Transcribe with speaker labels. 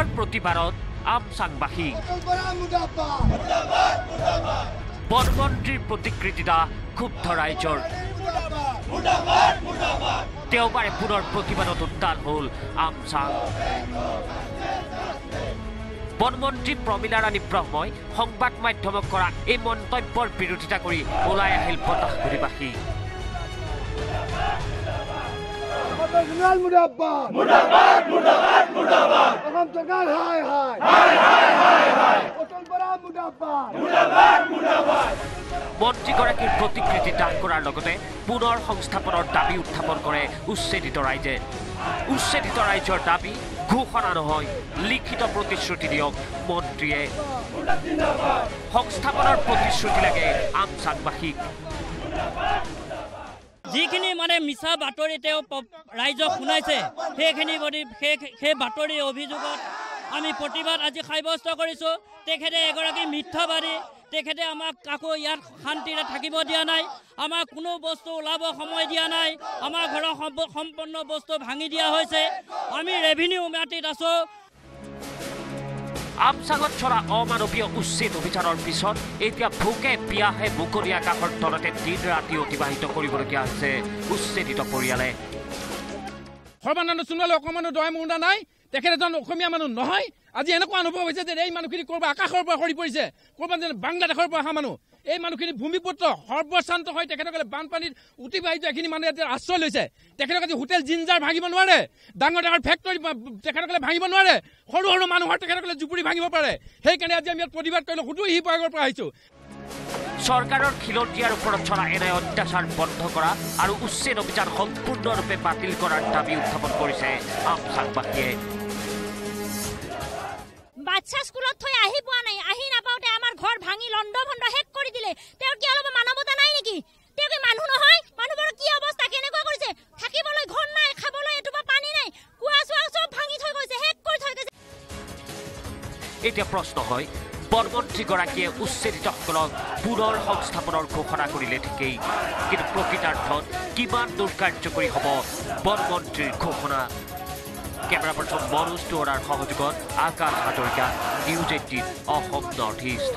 Speaker 1: পুনৰ প্ৰতিবাদত আমচাংবাসী বনমন্ত্ৰীৰ প্ৰতিকৃতিতা ক্ষুব্ধ ৰাইজৰ। দেওবাৰে পুনৰ প্ৰতিবাদত উত্তাল হ'ল আমচাং বনমন্ত্ৰী প্ৰমীলা ৰাণী ব্ৰহ্মই সংবাদ মাধ্যমক কৰা এই মন্তব্যৰ বিৰোধিতা কৰি ওলাই আহিল বতাহগুৰিবাসী।
Speaker 2: Murabad, Murabad! Aham Sarkar, hi, hi! Hi, hi, hi, hi! Hotel Bara Murabba!
Speaker 1: মন্ত্ৰীগৰাকীৰ প্ৰতিকৃতি দান কৰাৰ লগতে পুনৰ সংস্থাপনৰ দাবী উত্থাপন কৰে উচ্ছেদিত ৰাইজে উচ্ছেদিত ৰাইজৰ দাবী ঘোষণা নহয় লিখিত প্ৰতিশ্ৰুতি দিয়ক মন্ত্ৰীয়ে সংস্থাপনৰ প্ৰতিশ্ৰুতি লাগে আমচাংবাসীক
Speaker 3: যিখিনি মানে মিছা বাতৰি তেওঁ ৰাইজক শুনাইছে সেইখিনি সেই সেই বাতৰিৰ অভিযোগত আমি প্ৰতিবাদ আজি সাব্যস্ত কৰিছোঁ। তেখেতে এগৰাকী মিথ্যাবাদী তেখেতে আমাক কাকো ইয়াত শান্তিৰে থাকিব দিয়া নাই আমাক কোনো বস্তু ওলাব সময় দিয়া নাই আমাৰ ঘৰৰ সম্প- সম্পন্ন বস্তু ভাঙি দিয়া হৈছে। আমি ৰেভিনিউ মাটিত আছোঁ
Speaker 1: আমচাঙত চলা অমানৱীয় উচ্ছেদ অভিযানৰ পিছত এতিয়া ভোকে পিয়াহে মুকলি আকাশৰ তলতে দিন ৰাতি অতিবাহিত কৰিবলগীয়া হৈছে। উচ্ছেদিত পৰিয়ালে।
Speaker 4: সৰ্বানন্দ সোণোৱালে অকণমানো দয়া মুণ্ডা নাই তেখেত এজন অসমীয়া মানুহ নহয়। আজি এনেকুৱা অনুভৱ হৈছে যে এই মানুহখিনি ক'ৰবাত আকাশৰ পৰা সৰি পৰিছে ক'ৰবাত যেন বাংলাদেশৰ পৰা অহা মানুহ। এই মানুহখিনি ভূমিপুত্ৰ সৰ্বশান্ত হৈ তেখেতসকলে বানপানীত উটি বাঢ়ি এখিনি মানুহে এতিয়া আশ্ৰয় লৈছে। তেখেতক আজি হোটেল জিঞ্জাৰ ভাঙিব নোৱাৰে ডাঙৰ ডাঙৰ ফেক্টৰী তেখেতসকলে ভাঙিব নোৱাৰে সৰু সৰু মানুহৰ তেখেতসকলে জুপুৰি ভাঙিব পাৰে। সেইকাৰণে আজি আমি ইয়াত প্ৰতিবাদ কৰিলোঁ সুদূৰ শিৱসাগৰৰ পৰা আহিছোঁ।
Speaker 1: চৰকাৰৰ খিলঞ্জীয়াৰ ওপৰত চলা এনে অত্যাচাৰ বন্ধ কৰা আৰু উচ্ছেদ অভিযান সম্পূৰ্ণৰূপে বাতিল কৰাৰ দাবী উত্থাপন কৰিছে আমচাংবাসীয়ে
Speaker 5: বাচ্চা স্কুলত থৈ আহি পোৱা নাই আহি নাপাওঁতে আমাৰ ঘৰ ভাঙি লণ্ড ভণ্ড তেওঁৰ কি অলপ মানৱতা নাই নেকি? তেওঁ কি মানুহ নহয়? মানুহবোৰৰ কি অৱস্থা? কেনেকুৱা কৰিছে? থাকিবলৈ ঘৰ নাই খাবলৈ এটোপা পানী নাই কুঁৱা চুৱা চব ভাঙি থৈ গৈছে শেষ কৰি থৈ গৈছে।
Speaker 1: এতিয়া প্ৰশ্ন হয় বনমন্ত্ৰীগৰাকীয়ে উচ্ছেদিতসকলক পুনৰ সংস্থাপনৰ ঘোষণা কৰিলে ঠিকেই কিন্তু প্ৰকৃতাৰ্থত কিমান দূৰ কাৰ্যকৰী হ'ব বনমন্ত্ৰীৰ ঘোষণা? কেমেৰা পাৰ্চন মনোজ দুৱৰাৰ সহযোগত Akash Hazarika news eighteen Assam north east.